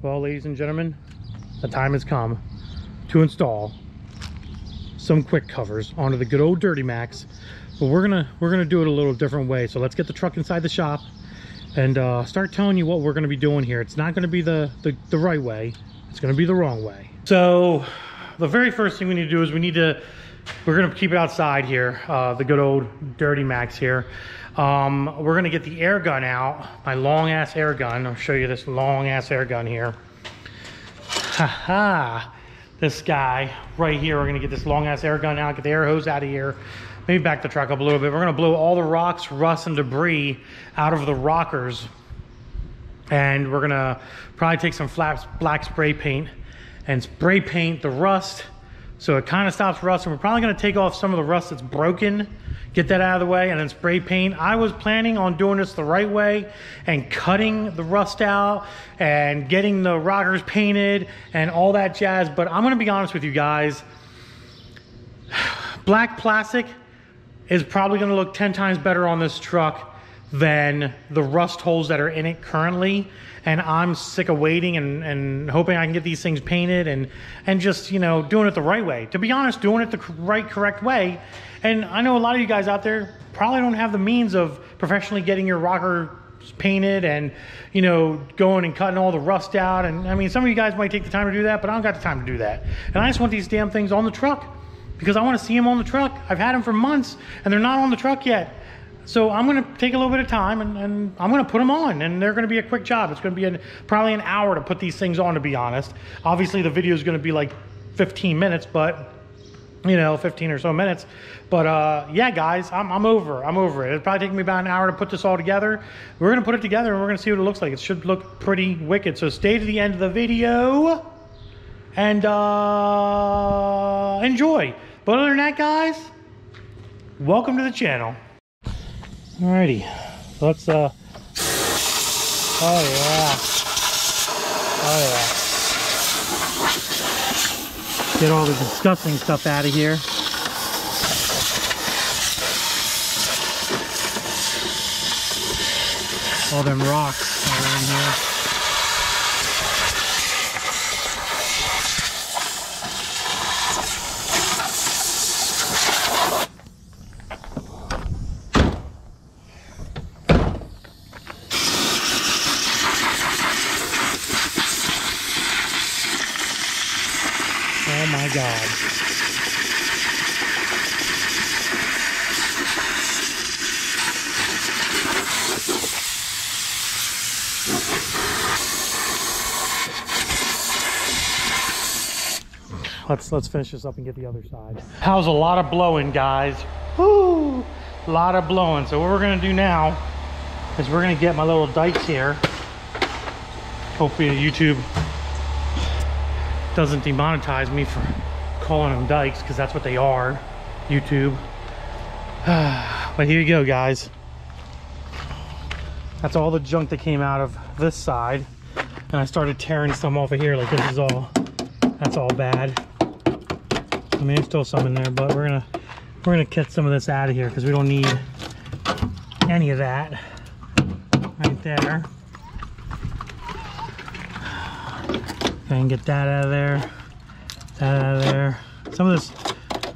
Well, ladies and gentlemen, the time has come to install some quick covers onto the good old Dirty Max. But we're gonna we're gonna do it a little different way. So let's get the truck inside the shop and uh, start telling you what we're gonna be doing here. It's not gonna be the, the, the right way. It's gonna be the wrong way. So the very first thing we need to do is we need to we're gonna keep it outside here, uh, the good old Dirty Max here. Um, we're gonna get the air gun out, my long ass air gun. I'll show you this long ass air gun here. Haha, this guy right here. We're gonna get this long ass air gun out, get the air hose out of here. Maybe back the truck up a little bit. We're gonna blow all the rocks, rust, and debris out of the rockers. And we're gonna probably take some flat black spray paint and spray paint the rust so it kind of stops rust. And we're probably gonna take off some of the rust that's broken get that out of the way and then spray paint. I was planning on doing this the right way and cutting the rust out and getting the rockers painted and all that jazz. But I'm gonna be honest with you guys. Black plastic is probably gonna look 10 times better on this truck than the rust holes that are in it currently. And I'm sick of waiting and, and hoping I can get these things painted and and just you know doing it the right way. To be honest doing it the right correct way. And I know a lot of you guys out there probably don't have the means of professionally getting your rocker painted and you know going and cutting all the rust out. And I mean some of you guys might take the time to do that but I don't got the time to do that. And I just want these damn things on the truck because I want to see them on the truck. I've had them for months and they're not on the truck yet so I'm going to take a little bit of time and, and I'm going to put them on and they're going to be a quick job. It's going to be an, probably an hour to put these things on, to be honest. Obviously the video is going to be like 15 minutes, but you know, 15 or so minutes. But uh, yeah, guys, I'm, I'm over. I'm over it. It'll probably take me about an hour to put this all together. We're going to put it together and we're going to see what it looks like. It should look pretty wicked. So stay to the end of the video and uh, enjoy. But other than that, guys, welcome to the channel. Alrighty, let's, uh, oh yeah, oh yeah. Get all the disgusting stuff out of here. All them rocks are in here. my God. Let's finish this up and get the other side. How's a lot of blowing, guys? Woo! A lot of blowing. So what we're gonna do now is we're gonna get my little dikes here. Hopefully YouTube doesn't demonetize me for calling them dikes because that's what they are YouTube but here you go guys that's all the junk that came out of this side and I started tearing some off of here like this is all that's all bad I mean there's still some in there but we're gonna we're gonna get some of this out of here because we don't need any of that right there. And get that out of there that out of there. Some of this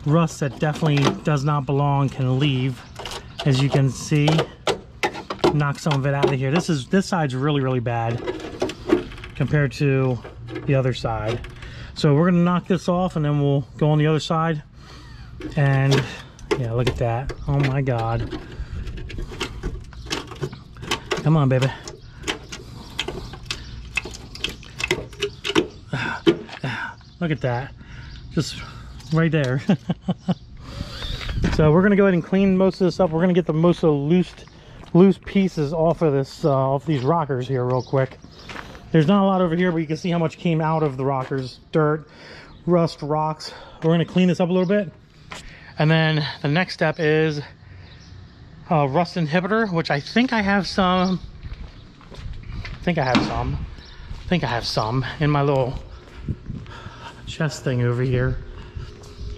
rust that definitely does not belong can leave as you can see. Knock some of it out of here. This is this side's really really bad compared to the other side so we're gonna knock this off and then we'll go on the other side and yeah look at that oh my god come on baby Look at that. Just right there. so we're gonna go ahead and clean most of this up. We're gonna get the most of the loose loose pieces off of this uh, off these rockers here real quick. There's not a lot over here, but you can see how much came out of the rockers. Dirt, rust, rocks. We're gonna clean this up a little bit. And then the next step is uh, rust inhibitor, which I think I have some. I think I have some. I think I have some in my little chest thing over here.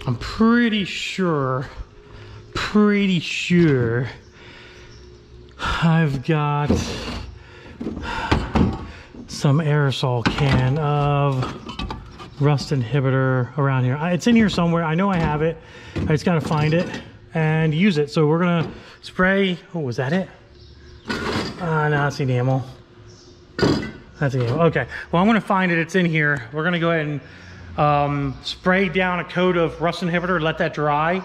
I'm pretty sure, pretty sure I've got some aerosol can of rust inhibitor around here. It's in here somewhere. I know I have it. I just got to find it and use it. So we're going to spray. Oh, was that it? Uh, no, that's enamel. That's enamel. Okay. Well, I'm going to find it. It's in here. We're going to go ahead and um, spray down a coat of rust inhibitor, let that dry.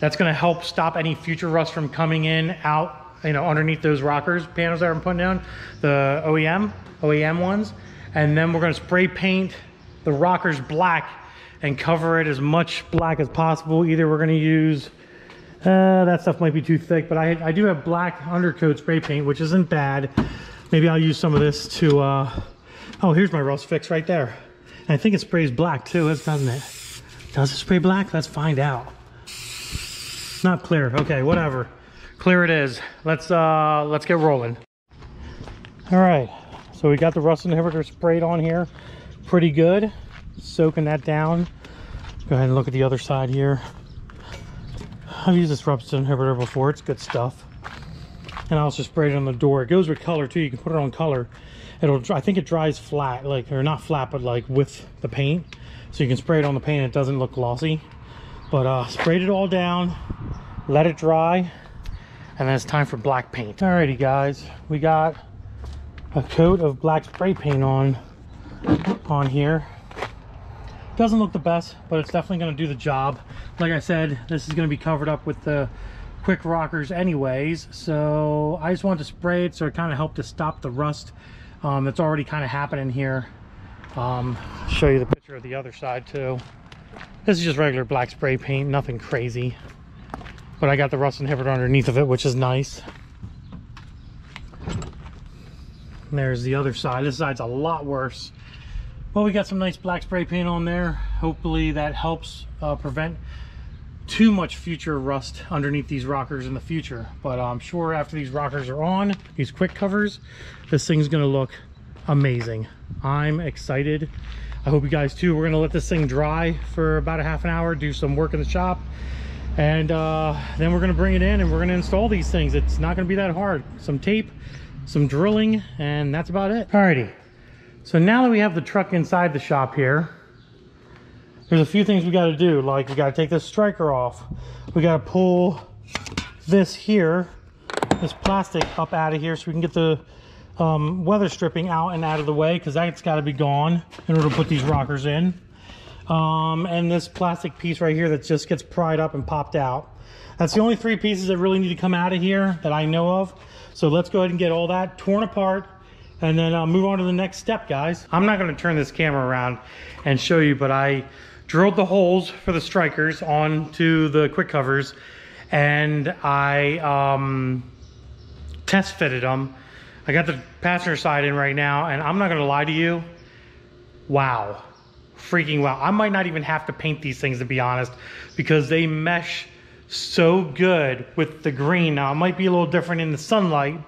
That's going to help stop any future rust from coming in out, you know, underneath those rockers panels that I'm putting down, the OEM, OEM ones. And then we're to spray paint the rockers black and cover it as much black as possible. Either we're to use, uh, that stuff might be too thick, but I, I do have black undercoat spray paint, which isn't bad. Maybe I'll use some of this to, uh, oh, here's my rust fix right there. And I think it sprays black too, doesn't it? Does it spray black? Let's find out. Not clear. Okay, whatever. Clear it is. Let's uh let's get rolling. All right. So we got the rust inhibitor sprayed on here. Pretty good. Soaking that down. Go ahead and look at the other side here. I've used this rust inhibitor before. It's good stuff. And I also sprayed it on the door. It goes with color too. You can put it on color it'll i think it dries flat like or not flat but like with the paint so you can spray it on the paint and it doesn't look glossy but uh sprayed it all down let it dry and then it's time for black paint alrighty guys we got a coat of black spray paint on on here doesn't look the best but it's definitely going to do the job like i said this is going to be covered up with the quick rockers anyways so i just wanted to spray it so it kind of helped to stop the rust um, that's already kind of happening here. Um, show you the picture of the other side too. This is just regular black spray paint, nothing crazy. But I got the rust inhibitor underneath of it, which is nice. And there's the other side. This side's a lot worse. Well, we got some nice black spray paint on there. Hopefully that helps uh, prevent too much future rust underneath these rockers in the future. But I'm sure after these rockers are on, these quick covers, this thing's gonna look amazing. I'm excited. I hope you guys too. We're gonna let this thing dry for about a half an hour, do some work in the shop, and uh, then we're gonna bring it in and we're gonna install these things. It's not gonna be that hard. Some tape, some drilling, and that's about it. Alrighty, so now that we have the truck inside the shop here, there's a few things we got to do. Like we got to take this striker off. We got to pull this here, this plastic up out of here so we can get the um, weather stripping out and out of the way because that's got to be gone in order to put these rockers in. Um, and this plastic piece right here that just gets pried up and popped out. That's the only three pieces that really need to come out of here that I know of. So let's go ahead and get all that torn apart and then I'll move on to the next step, guys. I'm not gonna turn this camera around and show you, but I drilled the holes for the strikers onto the quick covers and I um, test fitted them. I got the passenger side in right now and I'm not gonna lie to you, wow, freaking wow. I might not even have to paint these things to be honest because they mesh so good with the green. Now it might be a little different in the sunlight,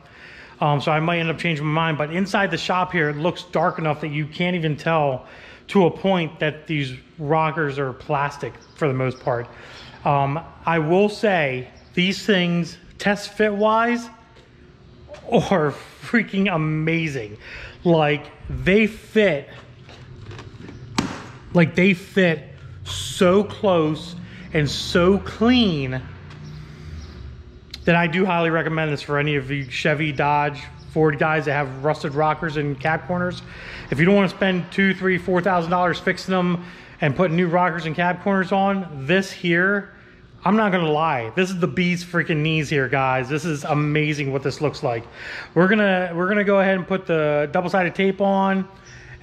um, so I might end up changing my mind, but inside the shop here, it looks dark enough that you can't even tell to a point that these rockers are plastic for the most part. Um, I will say these things, test fit wise, are freaking amazing. Like they fit, like they fit so close and so clean that I do highly recommend this for any of you Chevy, Dodge, Ford guys that have rusted rockers and cab corners. If you don't want to spend two, three, four thousand dollars fixing them and putting new rockers and cab corners on, this here, I'm not gonna lie, this is the bee's freaking knees here, guys. This is amazing what this looks like. We're gonna we're gonna go ahead and put the double-sided tape on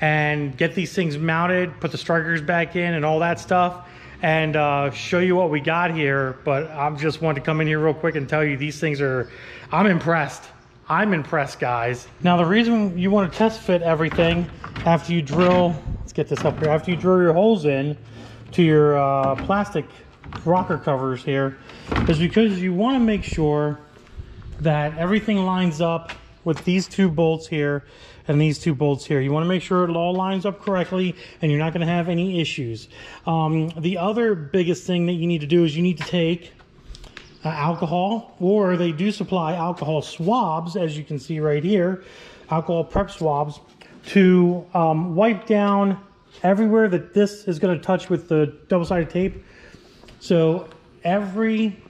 and get these things mounted, put the strikers back in and all that stuff and uh, show you what we got here. But I'm just wanted to come in here real quick and tell you these things are, I'm impressed. I'm impressed, guys. Now, the reason you want to test fit everything after you drill, let's get this up here, after you drill your holes in to your uh, plastic rocker covers here, is because you want to make sure that everything lines up with these two bolts here and these two bolts here. You want to make sure it all lines up correctly and you're not going to have any issues. Um, the other biggest thing that you need to do is you need to take uh, alcohol, or they do supply alcohol swabs, as you can see right here, alcohol prep swabs. to um, wipe down everywhere that this is going to touch with the double-sided tape. So every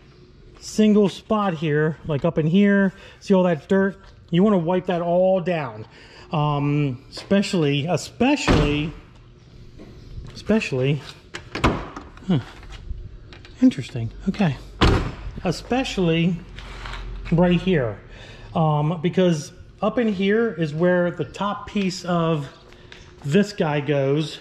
single spot here, like up in here, see all that dirt? You want to wipe that all down. Um, especially, especially, especially, huh. interesting. Okay. Especially right here. Um, because up in here is where the top piece of this guy goes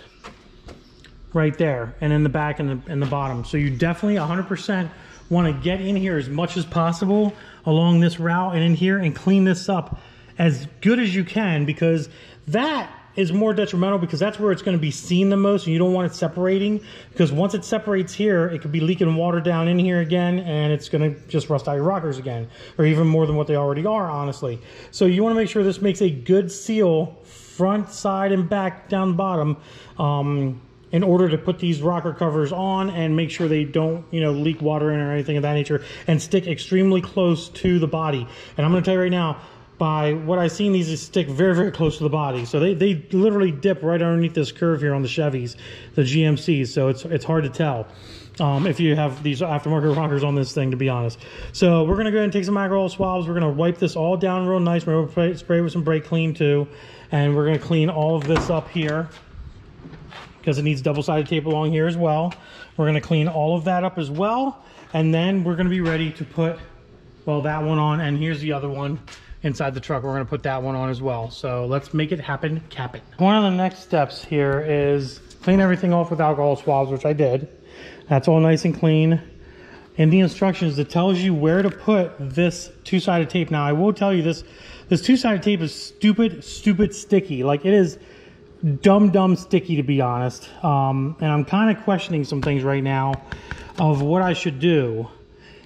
right there and in the back and the, and the bottom. So you definitely 100% want to get in here as much as possible along this route and in here and clean this up as good as you can because that is more detrimental because that's where it's going to be seen the most and you don't want it separating because once it separates here it could be leaking water down in here again and it's going to just rust out your rockers again or even more than what they already are honestly so you want to make sure this makes a good seal front side and back down bottom um, in order to put these rocker covers on and make sure they don't, you know, leak water in or anything of that nature and stick extremely close to the body. And I'm going to tell you right now, by what I've seen, these stick very, very close to the body. So they, they literally dip right underneath this curve here on the Chevys, the GMCs. So it's, it's hard to tell. Um, if you have these aftermarket rockers on this thing, to be honest. So we're going to go ahead and take some alcohol swabs. We're going to wipe this all down real nice. We're going to spray with some brake clean too. And we're going to clean all of this up here because it needs double-sided tape along here as well. We're going to clean all of that up as well. And then we're going to be ready to put, well, that one on. And here's the other one inside the truck. We're going to put that one on as well. So let's make it happen, cap it. One of the next steps here is clean everything off with alcohol swabs, which I did. That's all nice and clean. In the instructions, it tells you where to put this two-sided tape. Now, I will tell you this, this two-sided tape is stupid, stupid sticky. Like it is dumb, dumb sticky to be honest. Um, and I'm kind of questioning some things right now of what I should do.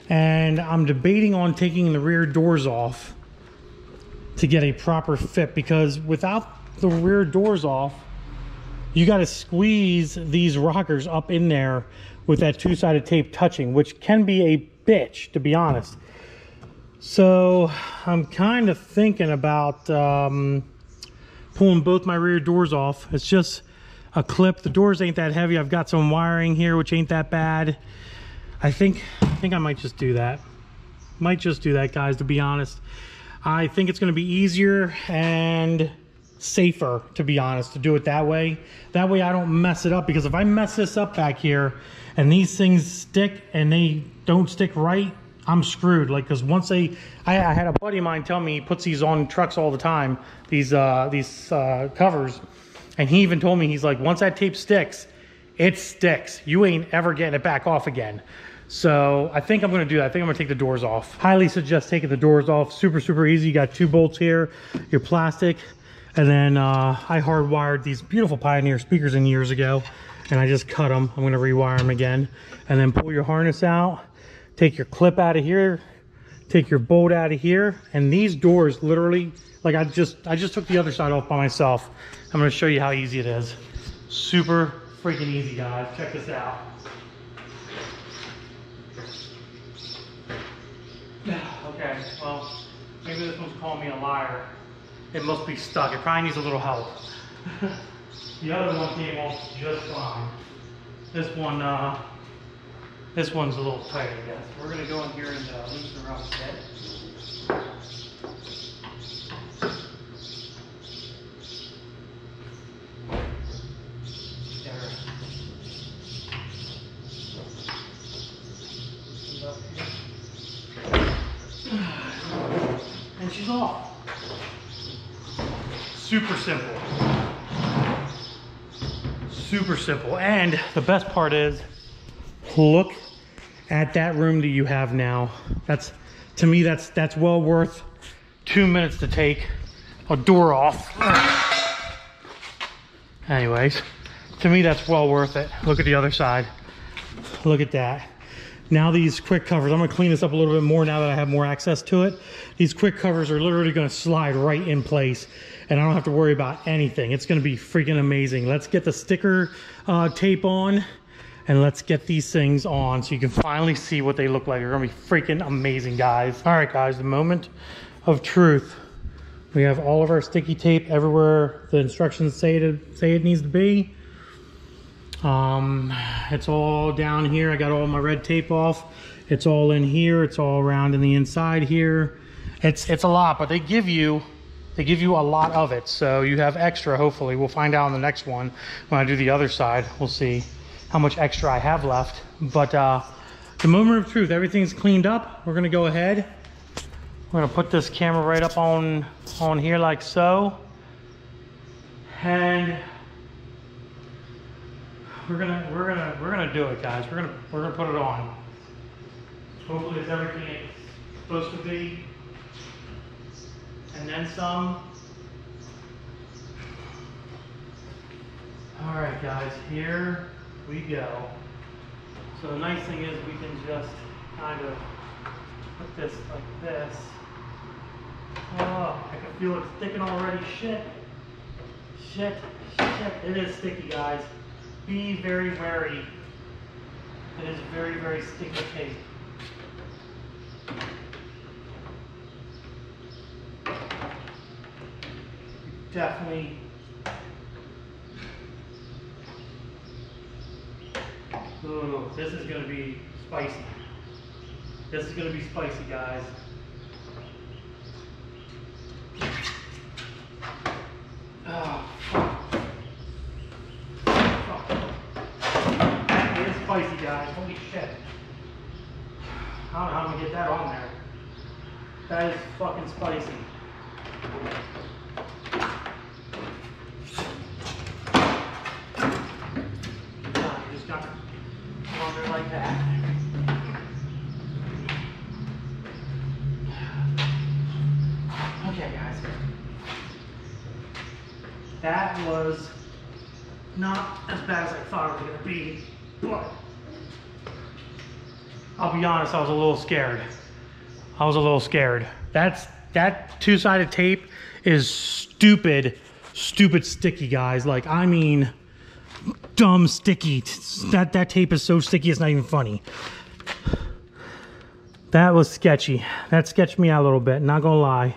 And I'm debating on taking the rear doors off to get a proper fit because without the rear doors off, you got to squeeze these rockers up in there with that two-sided tape touching, which can be a bitch, to be honest. So I'm kind of thinking about um, pulling both my rear doors off. It's just a clip. The doors ain't that heavy. I've got some wiring here, which ain't that bad. I think, I think I might just do that. Might just do that, guys, to be honest. I think it's going to be easier and safer, to be honest, to do it that way. That way I don't mess it up, because if I mess this up back here and these things stick and they don't stick right, I'm screwed. Like, because once they, I, I, had a buddy of mine tell me he puts these on trucks all the time, these uh, these uh, covers, and he even told me he's like, once that tape sticks, it sticks. You ain't ever getting it back off again. So I think I'm gonna do that. I think I'm gonna take the doors off. Highly suggest taking the doors off. Super, super easy. You got two bolts here, your plastic, and then uh, I hardwired these beautiful Pioneer speakers in years ago, and I just cut them. I'm gonna rewire them again, and then pull your harness out take your clip out of here, take your bolt out of here, and these doors literally, like I just, I just took the other side off by myself. I'm gonna show you how easy it is. Super freaking easy, guys. Check this out. Okay, well, maybe this one's calling me a liar. It must be stuck. It probably needs a little help. the other one came off just fine. This one, uh, this one's a little tight, I guess. We're going to go in here and uh, loosen her up a. Super simple. Super simple. And the best part is, look at that room that you have now. That's, to me, that's, that's well worth two minutes to take a door off. Anyways, to me, that's well worth it. Look at the other side. Look at that. Now these quick covers, I'm gonna clean this up a little bit more now that I have more access to it. These quick covers are literally gonna slide right in place and I don't have to worry about anything. It's gonna be freaking amazing. Let's get the sticker uh, tape on and let's get these things on so you can finally see what they look like. They're gonna be freaking amazing, guys. All right, guys, the moment of truth We have all of our sticky tape everywhere the instructions say to, say it needs to be. Um, it's all down here. I got all my red tape off. It's all in here. It's all around in the inside here. It's it's a lot, but they give you they give you a lot of it. So you have extra, hopefully. We'll find out on the next one when I do the other side. We'll see how much extra I have left. But uh, the moment of truth, everything's cleaned up. We're gonna go ahead we're gonna put this camera right up on, on here like so. And we're gonna, we're gonna, we're gonna do it guys. We're gonna, we're gonna put it on. Hopefully it's everything it's supposed to be. And then some. All right guys, here we go. So the nice thing is we can just kind of put this like this. Oh, I can feel it sticking already. Shit. Shit. Shit. It is sticky, guys. Be very wary. It is very, very sticky tape. Definitely. Ooh, this is going to be spicy. This is going to be spicy, guys. Oh, fuck. Fuck. That is spicy, guys. Holy shit. I don't know how I'm gonna get that on there. That is fucking spicy. God, just got to put on there like that. Okay, guys. That was not as bad as I thought it was to be, I'll be honest, I was a little scared. I was a little scared. That's that two-sided tape is stupid, stupid sticky, guys. Like I mean, dumb sticky. That that tape is so sticky, it's not even funny. That was sketchy. That sketched me out a little bit. Not gonna lie.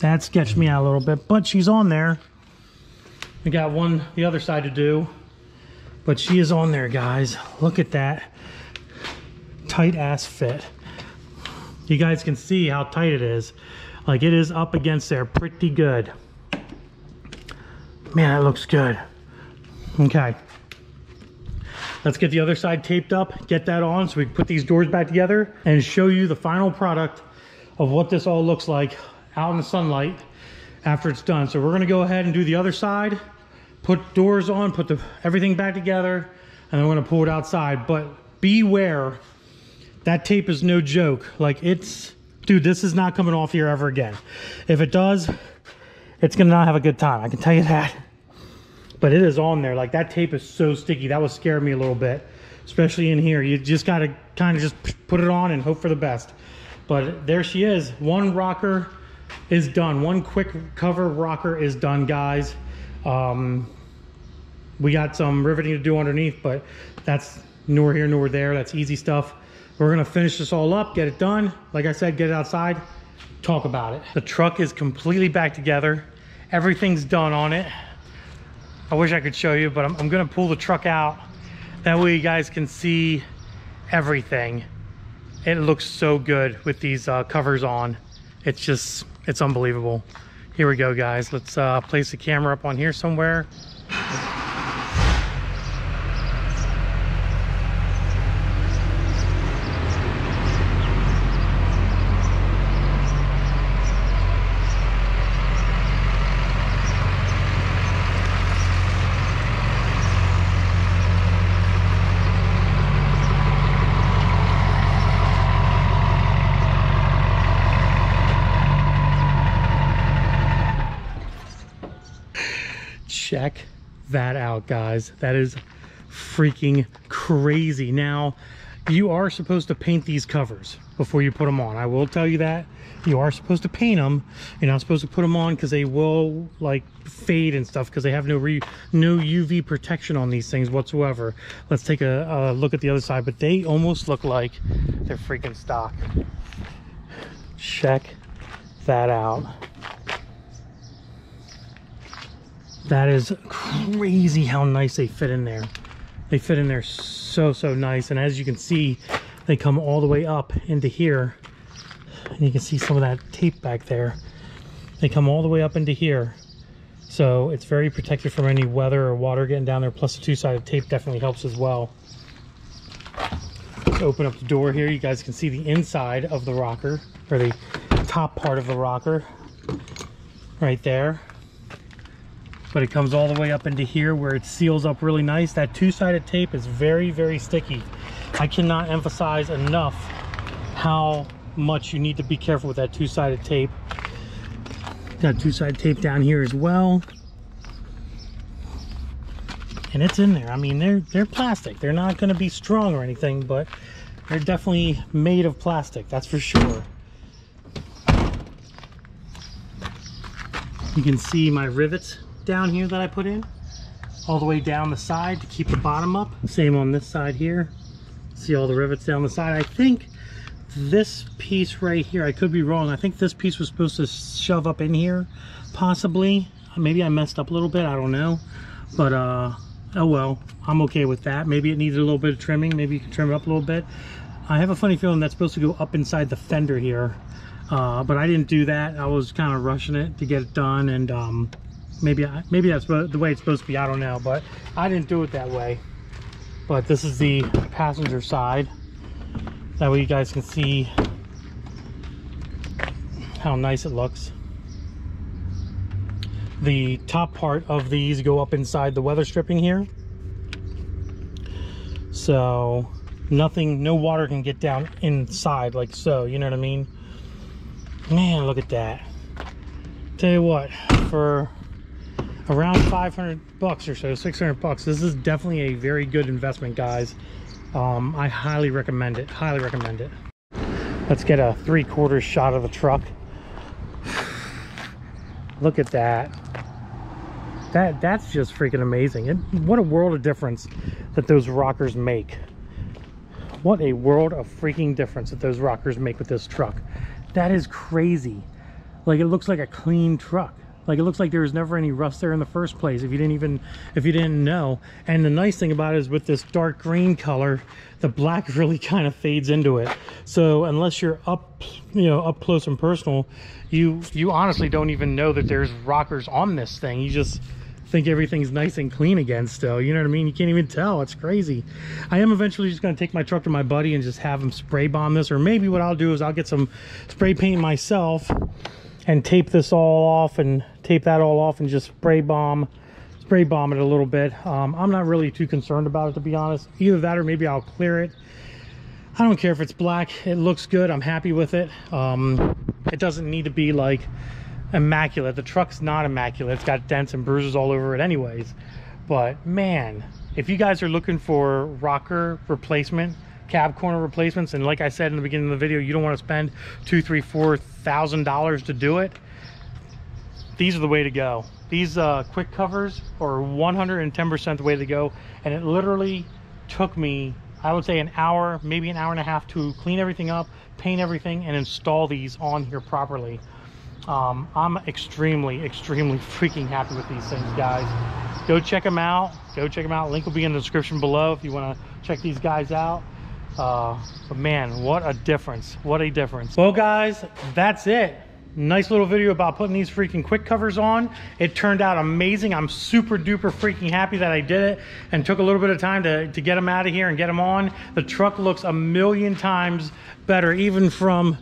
That sketched me out a little bit, but she's on there. We got one, the other side to do, but she is on there, guys. Look at that tight ass fit. You guys can see how tight it is. Like it is up against there pretty good. Man, that looks good. Okay. Let's get the other side taped up, get that on so we can put these doors back together and show you the final product of what this all looks like out in the sunlight after it's done. So we're gonna go ahead and do the other side, put doors on, put the everything back together, and then we're gonna pull it outside. But beware, that tape is no joke. Like it's, dude, this is not coming off here ever again. If it does, it's gonna not have a good time. I can tell you that. But it is on there. Like that tape is so sticky. That was scaring me a little bit, especially in here. You just gotta kind of just put it on and hope for the best. But there she is. One rocker is done. One quick cover rocker is done, guys. Um, we got some riveting to do underneath, but that's nor here nor there. That's easy stuff. We're gonna finish this all up, get it done. Like I said, get it outside, talk about it. The truck is completely back together. Everything's done on it. I wish I could show you, but I'm, I'm gonna pull the truck out. That way you guys can see everything. It looks so good with these uh, covers on. It's just, it's unbelievable. Here we go, guys. Let's uh, place the camera up on here somewhere. Check that out guys. That is freaking crazy. Now you are supposed to paint these covers before you put them on. I will tell you that. You are supposed to paint them you're not supposed to put them on because they will like fade and stuff because they have no re no uv protection on these things whatsoever. Let's take a, a look at the other side but they almost look like they're freaking stock. Check that out. That is crazy how nice they fit in there. They fit in there so, so nice. And as you can see, they come all the way up into here. And you can see some of that tape back there. They come all the way up into here. So it's very protected from any weather or water getting down there. Plus the two-sided tape definitely helps as well. Let's open up the door here. You guys can see the inside of the rocker or the top part of the rocker right there but it comes all the way up into here where it seals up really nice. That two-sided tape is very, very sticky. I cannot emphasize enough how much you need to be careful with that two-sided tape. Got two-sided tape down here as well. And it's in there. I mean, they're they're plastic. They're not going to be strong or anything, but they're definitely made of plastic. That's for sure. You can see my rivets down here that I put in all the way down the side to keep the bottom up. Same on this side here. See all the rivets down the side? I think this piece right here I could be wrong. I think this piece was supposed to shove up in here possibly. Maybe I messed up a little bit I don't know. But uh oh well I'm okay with that. Maybe it needed a little bit of trimming maybe you can trim it up a little bit. I have a funny feeling that's supposed to go up inside the fender here. Uh, but I didn't do that. I was kind of rushing it to get it done and um, maybe maybe that's the way it's supposed to be I don't know but I didn't do it that way. But this is the passenger side. That way you guys can see how nice it looks. The top part of these go up inside the weather stripping here. So nothing no water can get down inside like so you know what I mean? Man look at that. Tell you what for around 500 bucks or so 600 bucks. This is definitely a very good investment guys. Um, i highly recommend it highly recommend it. Let's get a three quarter shot of the truck. Look at that. That that's just freaking amazing. And what a world of difference that those rockers make. What a world of freaking difference that those rockers make with this truck. That is crazy. Like it looks like a clean truck like it looks like there was never any rust there in the first place if you didn't even if you didn't know. And the nice thing about it is with this dark green color the black really kind of fades into it. So unless you're up you know up close and personal you you honestly don't even know that there's rockers on this thing. You just think everything's nice and clean again still. You know what i mean? You can't even tell. It's crazy. I am eventually just going to take my truck to my buddy and just have him spray bomb this or maybe what i'll do is i'll get some spray paint myself and tape this all off and tape that all off and just spray bomb spray bomb it a little bit. Um, i'm not really too concerned about it to be honest. Either that or maybe i'll clear it. I don't care if it's black. It looks good. I'm happy with it. Um, it doesn't need to be like immaculate. The truck's not immaculate. It's got dents and bruises all over it anyways. But man if you guys are looking for rocker replacement cab corner replacements. And like i said in the beginning of the video you don't want to spend two three four thousand dollars to do it. These are the way to go. These uh, quick covers are 110 percent the way to go. And it literally took me i would say an hour maybe an hour and a half to clean everything up paint everything and install these on here properly. Um, i'm extremely extremely freaking happy with these things guys. Go check them out. Go check them out. Link will be in the description below if you want to check these guys out uh, but man what a difference. What a difference. Well guys that's it. Nice little video about putting these freaking quick covers on. It turned out amazing. I'm super duper freaking happy that i did it and took a little bit of time to, to get them out of here and get them on. The truck looks a million times better even from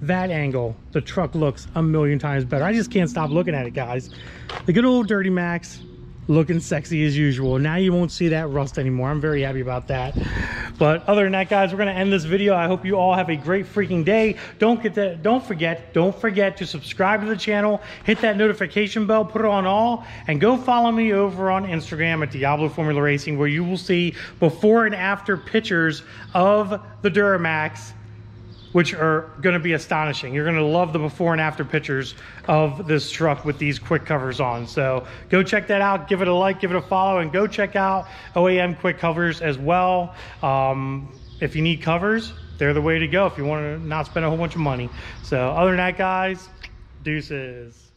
that angle. The truck looks a million times better. I just can't stop looking at it guys. The good old dirty max looking sexy as usual. Now you won't see that rust anymore. I'm very happy about that but other than that guys we're to end this video. I hope you all have a great freaking day. Don't get that don't forget don't forget to subscribe to the channel. Hit that notification bell put it on all and go follow me over on instagram at diablo formula racing where you will see before and after pictures of the duramax which are going to be astonishing. You're going to love the before and after pictures of this truck with these quick covers on. So go check that out. Give it a like, give it a follow, and go check out OAM quick covers as well. Um, if you need covers, they're the way to go if you want to not spend a whole bunch of money. So other than that, guys, Deuces.